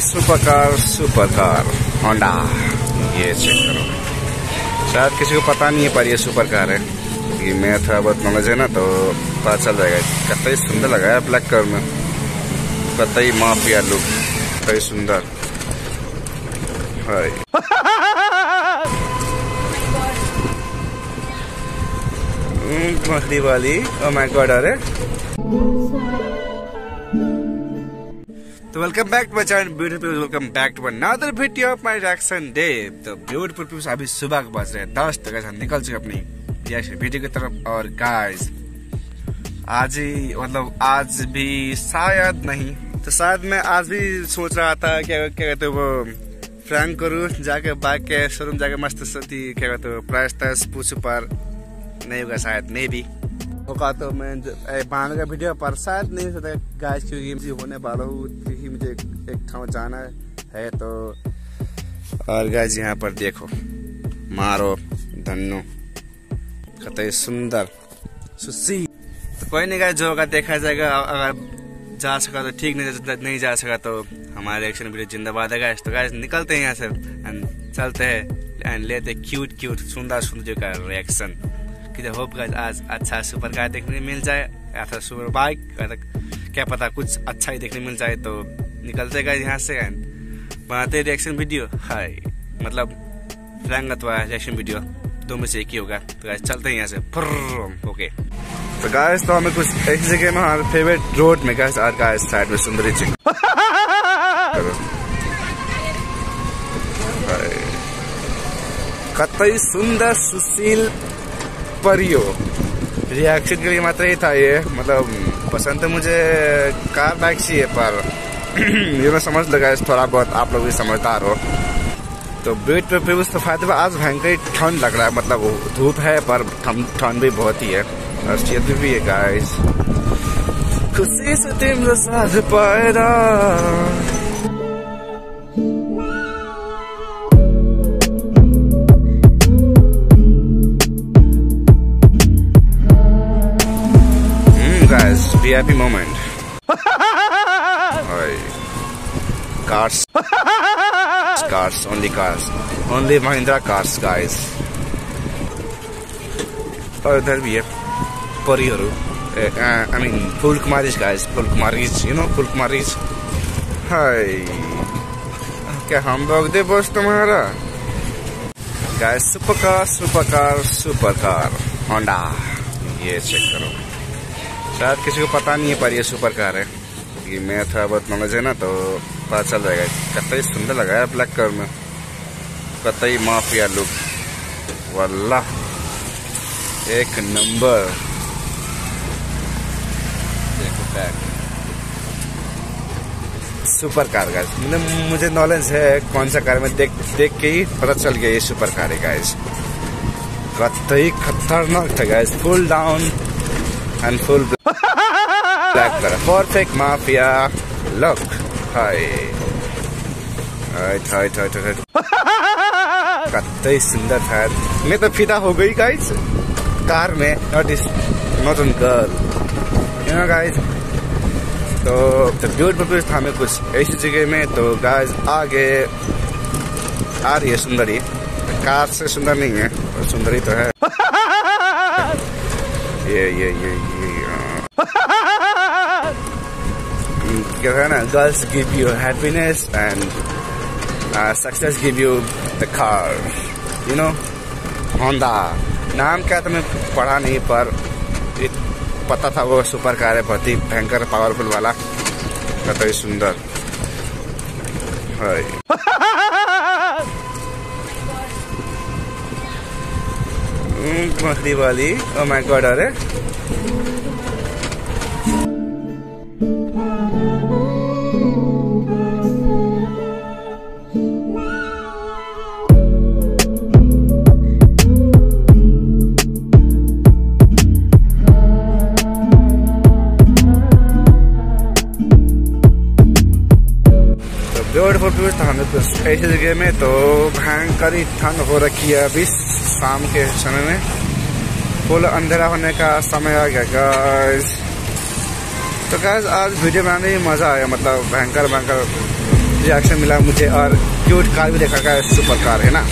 Super car super car Honda ये check करो। शायद किसी को पता नहीं है पर ये सुपर कार है। ये मैं थोड़ा बहुत नॉलेज है ना तो पता चल जाएगा। कतई सुंदर लगा है ब्लैक कलर में। कतई माफिया लुक कतई सुंदर। मखली वाली। ओ माय गॉड अरे। Welcome back to my channel beautiful welcome back to another video of my reaction day तो ब्यूटीफुल पीपल्स अभी सुबह के बज रहे हैं दस तक हम निकल चुके अपनी रिएक्शन वीडियो की तरफ़। और गाइस आज ही मतलब आज भी शायद नहीं तो शायद मैं आज भी सोच रहा था क्या क्या कहते वो फ्रैंक करूँ, जाके बाइक के शोरूम जाके मस्त सती, क्या कहते हो प्राइस तैस पूछ पर। नहीं होगा शायद मे भी होगा तो मैं बनाने का वीडियो पर शायद नहीं होता। गाइस क्योंकि होने वाला हूँ एक ठाव जाना है तो। और गाइस यहाँ पर देखो, मारो, धन्नो, कतई सुंदर, सुसी। तो कोई नहीं गाइस जो होगा देखा जाएगा। अगर जा सका तो ठीक, नहीं नहीं जा सका तो हमारे रिएक्शन वीडियो जिंदाबाद है गाइस तो गाइस निकलते हैं यहाँ से एंड चलते हैं एंड लेते क्यूट क्यूट सुंदर सुंदर का रिएक्शन कि होप गाइस आज अच्छा सुपर कार देखने मिल जाए या फिर सुपर बाइक क्या पता कुछ अच्छा ही देखने मिल जाए तो निकलते गए यहाँ से बनाते रिएक्शन वीडियो हाय मतलब फ्रैंक अथवा रिएक्शन वीडियो दो में से एक ही होगा। तो गाइस चलते हैं यहाँ से। ओके तो गाइस तो हमें कुछ एक जगह में हमारे फेवरेट रोड में गाइस आज गाइस साइड में सुंदरी चिक कतई सुंदर सुशील परियो। रिएक्शन के लिए मात्र ही था ये मतलब पसंद तो मुझे कार बाइक चाहिए, पर ये मैं समझ लगा थोड़ा बहुत आप लोग भी समझदार हो। तो बेट पे भी उस फ़ायदे आज भयंकर ठंड लग रहा है मतलब धूप है पर ठंड भी बहुत ही है। और भी है गाइस खुशी से तुम साथ पैदा guys, VIP moment. Cars. cars, only cars. Only Mahindra cars, guys. और इधर भी है परिहरू आई मीन फुल कुमारीज गाइस फुल कुमारीज यू नो फुल कुमारीज हाय क्या हम लोग दे बस तुम्हारा guys super car super car super car Honda ये चेक करो शायद किसी को पता नहीं है पर ये सुपर कार है कि मैं थोड़ा बहुत नॉलेज है ना तो पता चल जाएगा। कतई सुंदर लगा है ब्लैक कलर में। कतई माफिया लुक वल्ला एक नंबर। देखो बैक सुपर कार गाइस मुझे मुझे नॉलेज है कौन सा कार में देख देख के ही पता चल गया ये सुपर कार है गाइस कतई खतरनाक था guys full down and full black color. Perfect mafia look. Right, right, right. कतई सुंदर था। मैं तो फिदा हो गई गाइस कार में not is not on girl you know guys तो ब्यूटीफुल था हमें कुछ ऐसी जगह में तो गाइस आगे आ रही है सुंदरी। कार से सुंदर नहीं है और सुंदरी तो है। ये ये ये ये क्या है ना girls give you happiness and success give you the car you know Honda नाम क्या था मैं पढ़ा नहीं पर पता था वो सुपर कार है बहुत ही भयंकर पावरफुल वाला। कतई सुंदर। मखली वाली। ओ माय गॉड अरे। ब्यूटीफुल व्यूज़ था हमें कुछ ऐसी जगह में तो भयंकर ही ठंड हो रखी है अभी शाम के समय में। फुल अंधेरा होने का समय आ गया गाइस तो गाइस आज वीडियो बनाने में मज़ा आया मतलब भयंकर भयंकर रिएक्शन मिला मुझे और क्यूट कार भी देखा गया सुपर कार है ना?